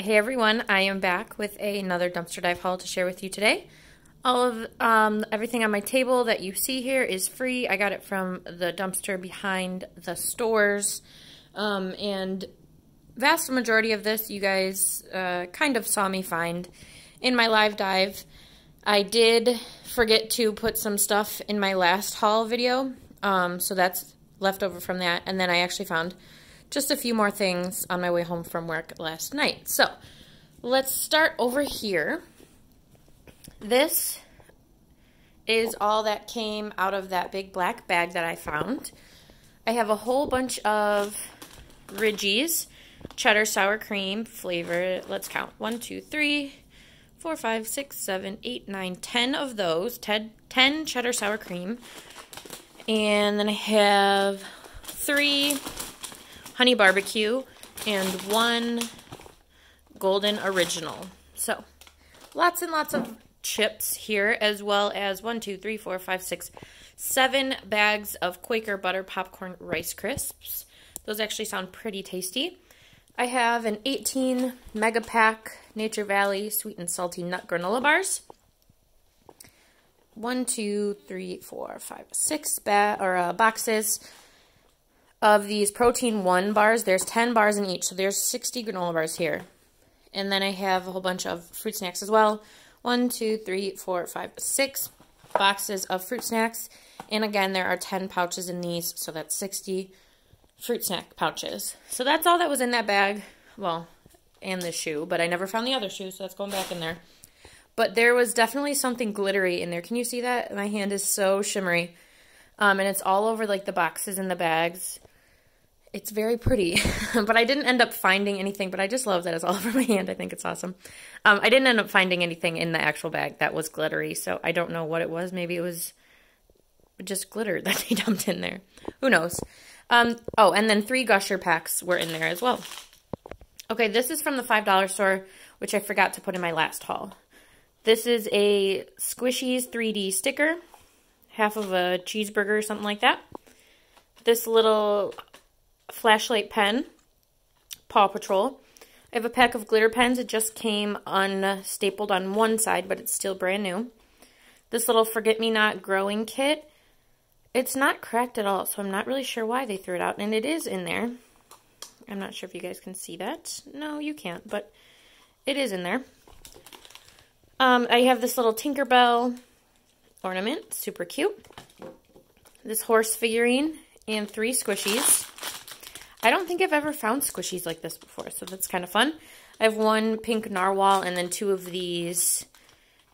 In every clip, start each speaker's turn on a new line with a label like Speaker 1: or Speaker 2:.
Speaker 1: Hey everyone, I am back with another dumpster dive haul to share with you today. All of um, everything on my table that you see here is free. I got it from the dumpster behind the stores. Um, and vast majority of this you guys uh, kind of saw me find in my live dive. I did forget to put some stuff in my last haul video, um, so that's left over from that. And then I actually found just a few more things on my way home from work last night. So let's start over here. This is all that came out of that big black bag that I found. I have a whole bunch of Ridgies cheddar sour cream flavor. Let's count. One, two, three, four, five, six, seven, eight, nine, ten of those. Ten, ten cheddar sour cream. And then I have three honey barbecue, and one golden original. So lots and lots of chips here, as well as one, two, three, four, five, six, seven bags of Quaker Butter Popcorn Rice Crisps. Those actually sound pretty tasty. I have an 18 mega pack Nature Valley sweet and salty nut granola bars. One, two, three, four, five, six ba or uh, boxes of these Protein 1 bars. There's 10 bars in each, so there's 60 granola bars here. And then I have a whole bunch of fruit snacks as well. One, two, three, four, five, six boxes of fruit snacks. And again, there are 10 pouches in these, so that's 60 fruit snack pouches. So that's all that was in that bag. Well, and the shoe, but I never found the other shoe, so that's going back in there. But there was definitely something glittery in there. Can you see that? My hand is so shimmery. Um, and it's all over like the boxes and the bags it's very pretty, but I didn't end up finding anything, but I just love that it's all over my hand. I think it's awesome. Um, I didn't end up finding anything in the actual bag that was glittery, so I don't know what it was. Maybe it was just glitter that they dumped in there. Who knows? Um, oh, and then three Gusher packs were in there as well. Okay, this is from the $5 store, which I forgot to put in my last haul. This is a Squishies 3D sticker, half of a cheeseburger or something like that. This little flashlight pen, Paw Patrol. I have a pack of glitter pens. It just came unstapled on one side, but it's still brand new. This little Forget-Me-Not growing kit. It's not cracked at all, so I'm not really sure why they threw it out. And it is in there. I'm not sure if you guys can see that. No, you can't, but it is in there. Um, I have this little Tinkerbell ornament. Super cute. This horse figurine and three squishies. I don't think I've ever found squishies like this before, so that's kind of fun. I have one pink narwhal and then two of these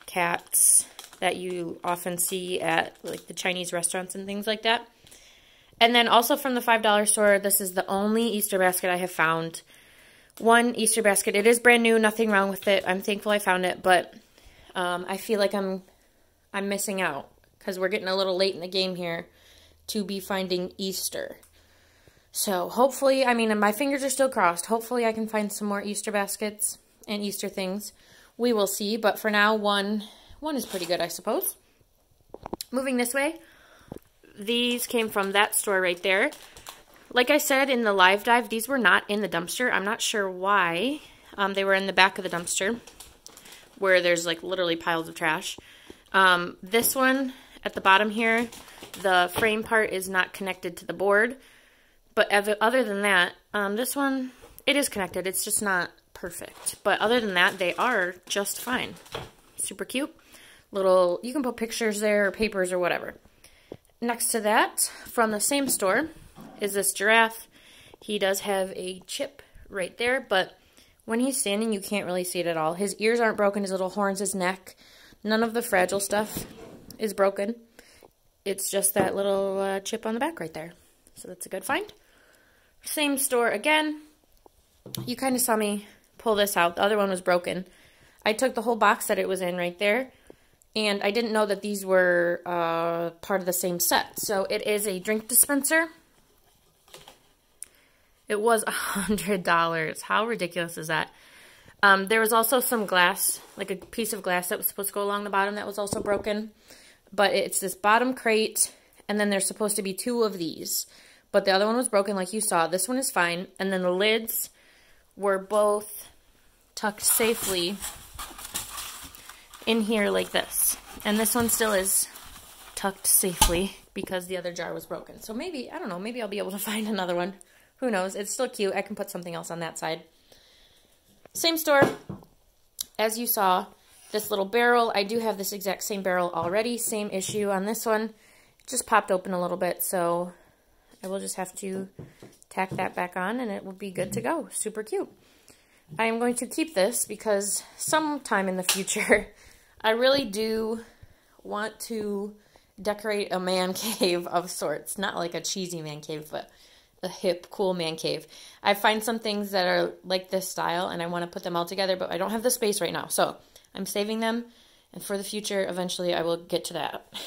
Speaker 1: cats that you often see at like the Chinese restaurants and things like that. And then also from the $5 store, this is the only Easter basket I have found. One Easter basket. It is brand new, nothing wrong with it. I'm thankful I found it, but um, I feel like I'm I'm missing out because we're getting a little late in the game here to be finding Easter. So hopefully, I mean, my fingers are still crossed. Hopefully I can find some more Easter baskets and Easter things. We will see, but for now, one, one is pretty good, I suppose. Moving this way, these came from that store right there. Like I said in the live dive, these were not in the dumpster. I'm not sure why. Um, they were in the back of the dumpster where there's like literally piles of trash. Um, this one at the bottom here, the frame part is not connected to the board. But other than that, um, this one, it is connected. It's just not perfect. But other than that, they are just fine. Super cute. Little, you can put pictures there or papers or whatever. Next to that, from the same store, is this giraffe. He does have a chip right there, but when he's standing, you can't really see it at all. His ears aren't broken, his little horns, his neck. None of the fragile stuff is broken. It's just that little uh, chip on the back right there. So that's a good find. Same store again. You kind of saw me pull this out. The other one was broken. I took the whole box that it was in right there. And I didn't know that these were uh, part of the same set. So it is a drink dispenser. It was a $100. How ridiculous is that? Um, there was also some glass, like a piece of glass that was supposed to go along the bottom that was also broken. But it's this bottom crate, and then there's supposed to be two of these but the other one was broken like you saw. This one is fine. And then the lids were both tucked safely in here like this. And this one still is tucked safely because the other jar was broken. So maybe, I don't know, maybe I'll be able to find another one. Who knows? It's still cute. I can put something else on that side. Same store. As you saw, this little barrel, I do have this exact same barrel already. Same issue on this one. It just popped open a little bit, so I will just have to tack that back on and it will be good to go. Super cute. I am going to keep this because sometime in the future, I really do want to decorate a man cave of sorts. Not like a cheesy man cave, but a hip, cool man cave. I find some things that are like this style and I want to put them all together, but I don't have the space right now. So I'm saving them and for the future, eventually I will get to that.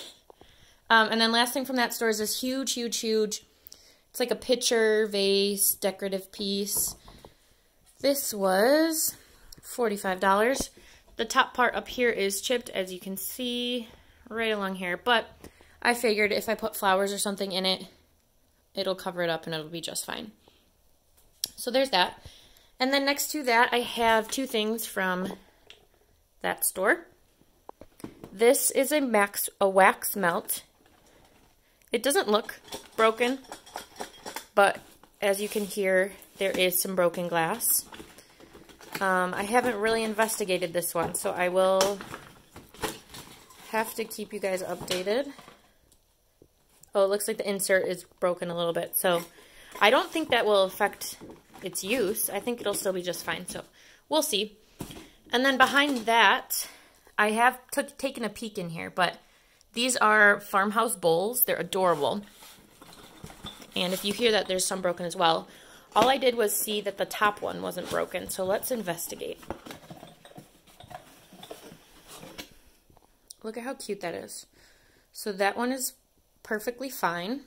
Speaker 1: Um, and then last thing from that store is this huge, huge, huge, it's like a pitcher, vase, decorative piece. This was $45. The top part up here is chipped, as you can see, right along here. But I figured if I put flowers or something in it, it'll cover it up and it'll be just fine. So there's that. And then next to that, I have two things from that store. This is a max a wax melt. It doesn't look broken, but as you can hear, there is some broken glass. Um, I haven't really investigated this one, so I will have to keep you guys updated. Oh, it looks like the insert is broken a little bit. So I don't think that will affect its use. I think it'll still be just fine. So we'll see. And then behind that, I have taken a peek in here, but these are farmhouse bowls. They're adorable. And if you hear that, there's some broken as well. All I did was see that the top one wasn't broken, so let's investigate. Look at how cute that is. So that one is perfectly fine.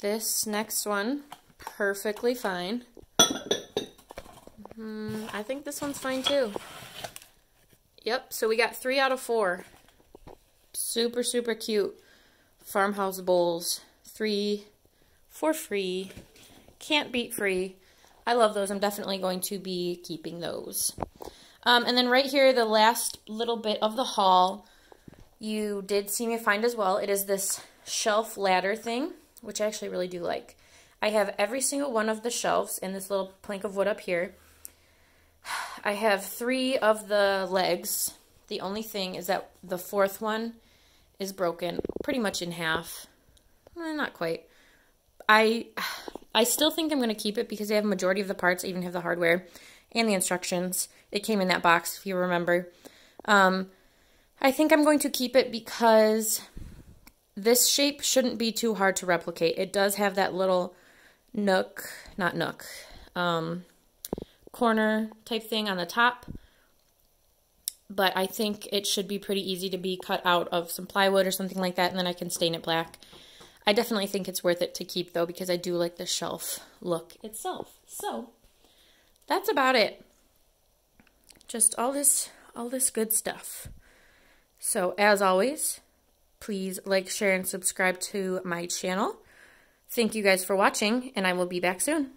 Speaker 1: This next one, perfectly fine. Hmm, I think this one's fine too. Yep, so we got three out of four. Super, super cute farmhouse bowls. Three for free. Can't beat free. I love those. I'm definitely going to be keeping those. Um, and then right here, the last little bit of the haul, you did see me find as well. It is this shelf ladder thing, which I actually really do like. I have every single one of the shelves in this little plank of wood up here. I have three of the legs. The only thing is that the fourth one is broken pretty much in half. Eh, not quite. I I still think I'm going to keep it because they have a majority of the parts. I even have the hardware and the instructions. It came in that box, if you remember. Um, I think I'm going to keep it because this shape shouldn't be too hard to replicate. It does have that little nook, not nook, um, corner type thing on the top. But I think it should be pretty easy to be cut out of some plywood or something like that, and then I can stain it black. I definitely think it's worth it to keep, though, because I do like the shelf look itself. So, that's about it. Just all this, all this good stuff. So, as always, please like, share, and subscribe to my channel. Thank you guys for watching, and I will be back soon.